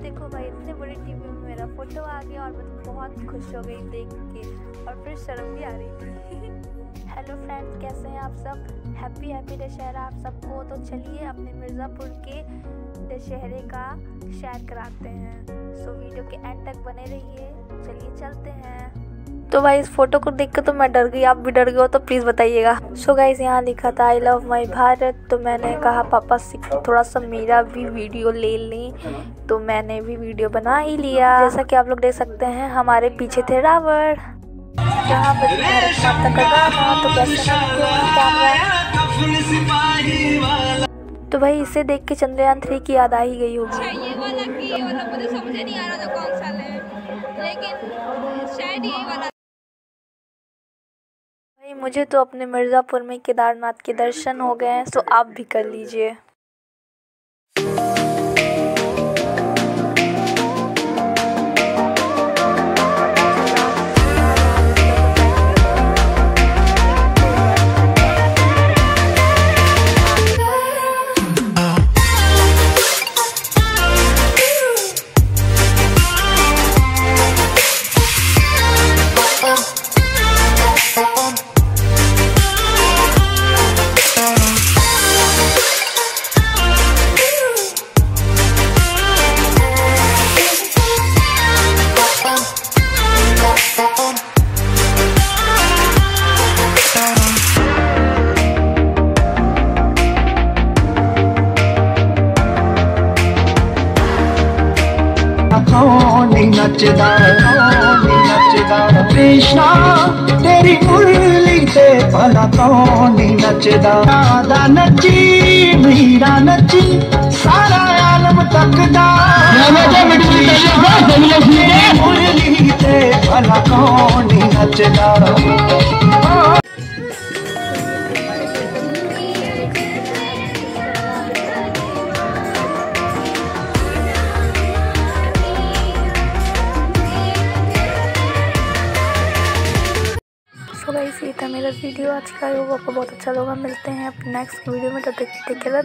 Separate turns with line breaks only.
देखो भाई, इतने बड़े टीवी में मेरा फ़ोटो आ गया और मैं बहुत खुश हो गई देख के। और फिर शर्म भी आ रही थी। हेलो फ्रेंड्स कैसे हैं आप सब? हैप्पी हैप्पी दशहरा आप सबको। तो चलिए अपने मिर्ज़ापुर के दशहरे का शेयर कराते हैं। सो वीडियो के एंड तक बने रहिए। चलिए चलते हैं। तो भाई, इस फ़ोटो को देख कर तो मैं डर गई। आप भी डर गए हो तो प्लीज़ बताइएगा। सो गाइस यहाँ लिखा था आई लव माई भारत तो मैंने कहा, पापा से थोड़ा सा मेरा भी वीडियो ले लें। तो मैंने भी वीडियो बना ही लिया। जैसा कि आप लोग देख सकते हैं, हमारे पीछे थे रावण। तो कैसे तो भाई, इसे देख के चंद्रयान थ्री की याद आ ही गई होगी।
लेकिन शायद यही वाला
भाई, मुझे तो अपने मिर्ज़ापुर में केदारनाथ के दर्शन हो गए हैं तो आप भी कर लीजिए।
कौनी नचदा कौनी नचदा कृष्णा तेरी मुरली ते भला कौनी नचदा राधा नची मीरा नची सारा आलम तक मुरली ते भला कौनी नचदा
सो भाई ये था मेरा वीडियो आज का होगा। आपको बहुत अच्छा लगा। मिलते हैं नेक्स्ट वीडियो में। तब तक के लिए